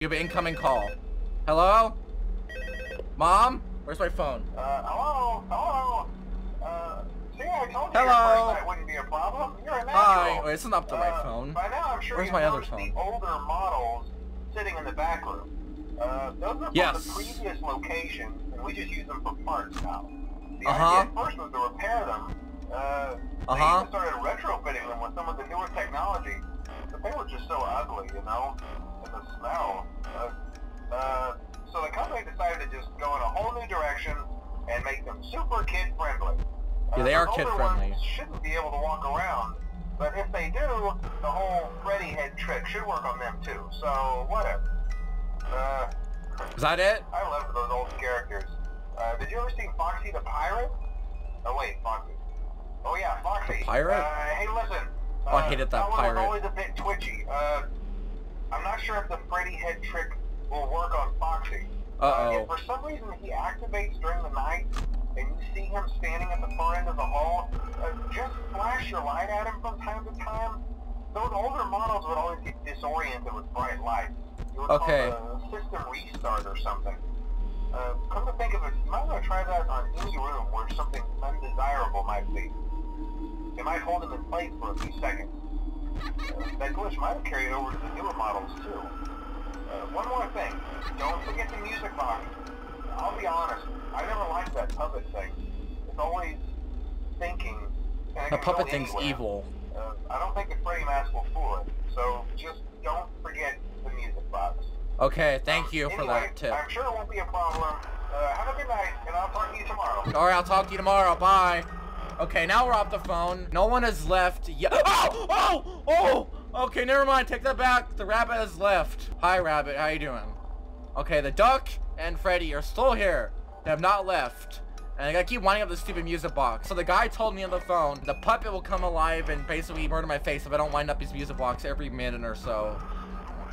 You have an incoming call. Hello? Mom? Where's my phone? Uh, hello? Hello? Uh, see, I told you Hello? your wouldn't be a problem. You're a natural. Hi. Wait, it's not the right Uh, phone. By now, I'm sure Where's my other phone? the older models sitting in the back room. Uh, those are from the previous location, and we just use them for parts now. The Uh-huh. idea first was to repair them. Uh, uh -huh. even started retrofitting them with some of the newer technology, but they were just so ugly, you know, smell. Uh, uh, so the company decided to just go in a whole new direction and make them super kid friendly. Yeah, they are kid-friendly. ones Shouldn't be able to walk around, but if they do, the whole Freddy head trick should work on them too. So whatever. Uh, Is that it? I love those old characters. Uh, did you ever see Foxy the Pirate? Oh wait, Foxy. Oh yeah, Foxy. The pirate? Uh, hey, listen. Oh, I uh, hated that one pirate. was always a bit twitchy. Uh, I'm not sure if the Freddy head trick will work on Foxy. Uh-oh. Uh, if for some reason he activates during the night, and you see him standing at the far end of the hall, uh, just flash your light at him from time to time. Those older models would always get disoriented with bright lights. Would Okay. a system restart or something. Uh, come to think of it, you might want to try that on any room where something undesirable might be. It might hold him in place for a few seconds. That glitch might have carried over to the newer models too. Uh, one more thing. Don't forget the music box. I'll be honest, I never liked that puppet thing. It's always thinking. The puppet thing's anywhere. evil. Uh, I don't think the frame mask will fool it. So just don't forget the music box. Okay, thank Um, you for that tip. I'm sure it won't be a problem. Uh, have a good night, and I'll talk to you tomorrow. Alright, I'll talk to you tomorrow. Bye. Okay, now we're off the phone. No one has left yet. Oh! Oh! Oh! Okay, never mind. Take that back. The rabbit has left. Hi, rabbit. How you doing? Okay, the duck and Freddy are still here. They have not left. And I gotta keep winding up the stupid music box. So the guy told me on the phone, the puppet will come alive and basically murder my face if I don't wind up his music box every minute or so.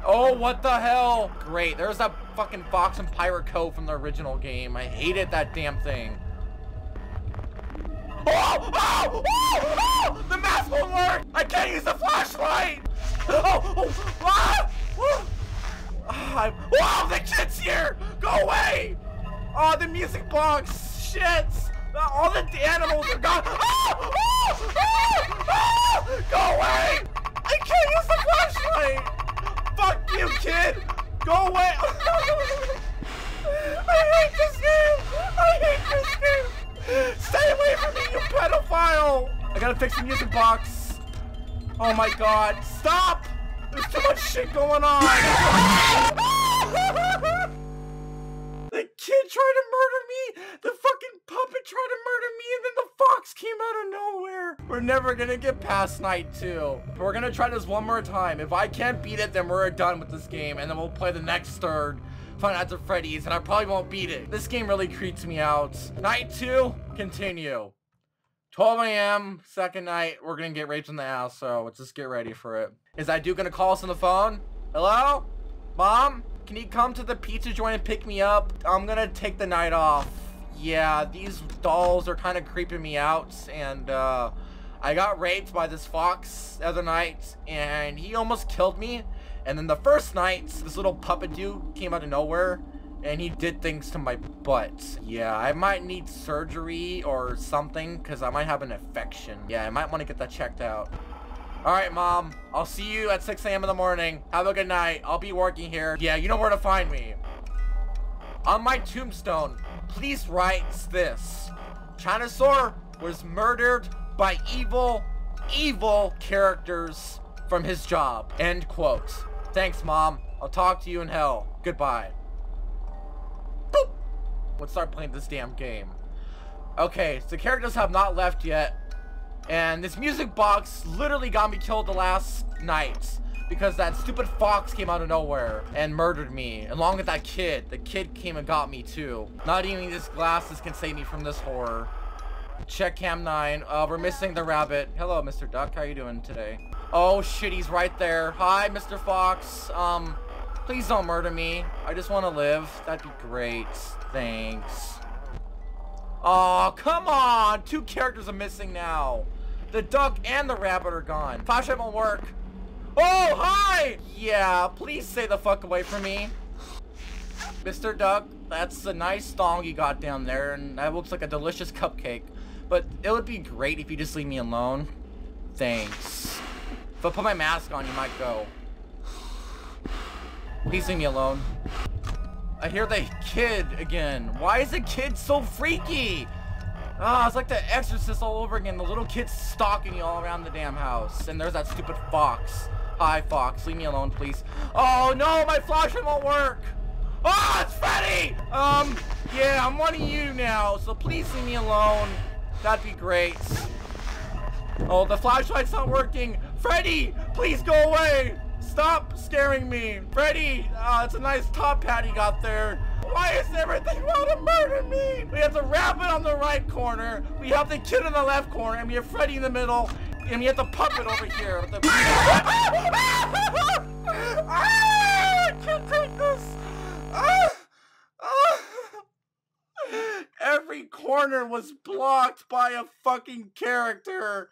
Oh, what the hell? Great, there's that fucking Fox and Pirate Cove from the original game. I hated that damn thing. Oh, oh, oh, oh! The mask won't work! I can't use the flashlight! Oh, oh, ah! Oh, Ah, oh, the kid's here! Go away! Oh, the music box! Shit! All the animals are gone! Oh, oh, oh, oh! Go away! I can't use the flashlight! Fuck you, kid! Go away! Gotta fix the music box. Oh my god, stop! There's too much shit going on! the kid tried to murder me! The fucking puppet tried to murder me and then the fox came out of nowhere! We're never gonna get past night two. We're gonna try this one more time. If I can't beat it, then we're done with this game and then we'll play the next third. Five Nights at Freddy's, and I probably won't beat it. This game really creeps me out. Night two, continue. 12 a.m., second night, we're gonna get raped in the ass, so let's just get ready for it. Is that dude gonna call us on the phone? Hello? Mom? Can you come to the pizza joint and pick me up? I'm gonna take the night off. Yeah, these dolls are kind of creeping me out, and uh, I got raped by this fox the other night, and he almost killed me. And then the first night, this little puppet dude came out of nowhere, and he did things to my butt. Yeah, I might need surgery or something, because I might have an infection. Yeah, I might want to get that checked out. Alright, Mom. I'll see you at 6 a.m. in the morning. Have a good night. I'll be working here. Yeah, you know where to find me. On my tombstone, please write this. Chinasaur was murdered by evil, evil characters from his job. End quote. Thanks, Mom. I'll talk to you in hell. Goodbye. Let's start playing this damn game. Okay, so characters have not left yet. And this music box literally got me killed the last night. Because that stupid fox came out of nowhere and murdered me. Along with that kid. The kid came and got me too. Not even these glasses can save me from this horror. Check cam 9. Uh, we're missing the rabbit. Hello, Mr. Duck. How are you doing today? Oh, shit, he's right there. Hi, Mr. Fox. Um, please don't murder me. I just want to live. That'd be great. Thanks. Oh, come on! Two characters are missing now. The duck and the rabbit are gone. Flashlight won't work. Oh, hi! Yeah, please stay the fuck away from me. Mr. Duck, that's a nice thong you got down there, and that looks like a delicious cupcake. But it would be great if you just leave me alone. Thanks. If I put my mask on, you might go. Please leave me alone. I hear the kid again. Why is the kid so freaky? Ah, oh, it's like the exorcist all over again. The little kid's stalking you all around the damn house. And there's that stupid fox. Hi, fox. Leave me alone, please. Oh, no, my flashlight won't work. Oh, it's Freddy! Um, yeah, I'm wanting you now, so please leave me alone. That'd be great. Oh, the flashlight's not working. Freddy, please go away. Stop scaring me. Freddy, uh, it's a nice top hat you got there. Why is everything want to murder me? We have the rabbit on the right corner. We have the kid in the left corner. And we have Freddy in the middle. And we have the puppet over here. With the... I can't take this. Ah. Every corner was blocked by a fucking character.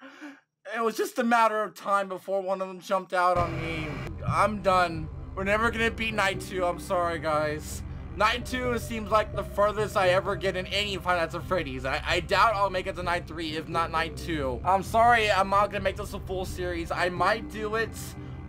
It was just a matter of time before one of them jumped out on me. I'm done. We're never gonna beat Night 2. I'm sorry, guys. Night 2 seems like the furthest I ever get in any Five Nights at Freddy's. I, I doubt I'll make it to Night 3, if not Night 2. I'm sorry I'm not gonna make this a full series. I might do it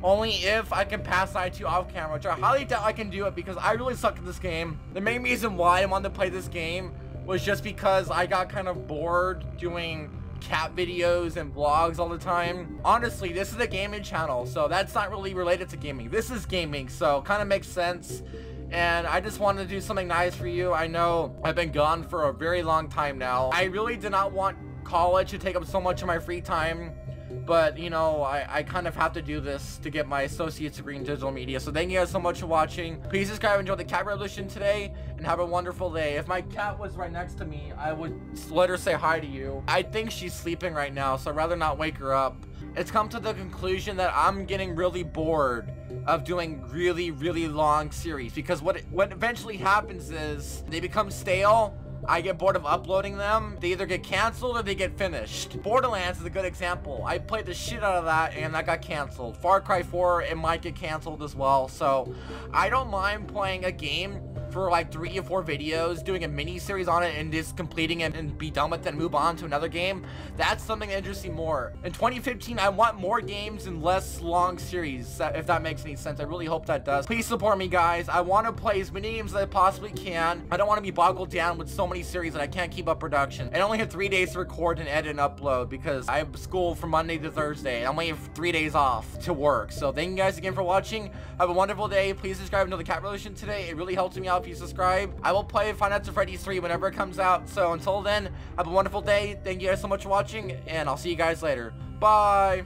only if I can pass Night 2 off camera, which I highly doubt I can do it because I really suck at this game. The main reason why I wanted to play this game was just because I got kind of bored doing cat videos and vlogs all the time. Honestly, this is a gaming channel, so that's not really related to gaming. This is gaming, so kind of makes sense. And I just wanted to do something nice for you. I know I've been gone for a very long time now. I really did not want college to take up so much of my free time but, you know, I, I kind of have to do this to get my associate's degree in digital media. So thank you guys so much for watching. Please subscribe, enjoy the cat revolution today, and have a wonderful day. If my cat was right next to me, I would let her say hi to you. I think she's sleeping right now, so I'd rather not wake her up. It's come to the conclusion that I'm getting really bored of doing really, really long series because what what eventually happens is they become stale I get bored of uploading them, they either get canceled or they get finished. Borderlands is a good example. I played the shit out of that and that got canceled. Far Cry 4, it might get canceled as well. So I don't mind playing a game for like three or four videos, doing a mini series on it and just completing it and be done with it and move on to another game, that's something that interests me more. In 2015, I want more games and less long series, uh, if that makes any sense. I really hope that does. Please support me, guys. I want to play as many games as I possibly can. I don't want to be boggled down with so many series that I can't keep up production. I only have three days to record and edit and upload because I have school from Monday to Thursday. I only have three days off to work. So thank you guys again for watching. Have a wonderful day. Please subscribe to the Cat Revolution today. It really helps me out if you subscribe. I will play Nights at Freddy's 3 whenever it comes out. So until then, have a wonderful day. Thank you guys so much for watching, and I'll see you guys later. Bye!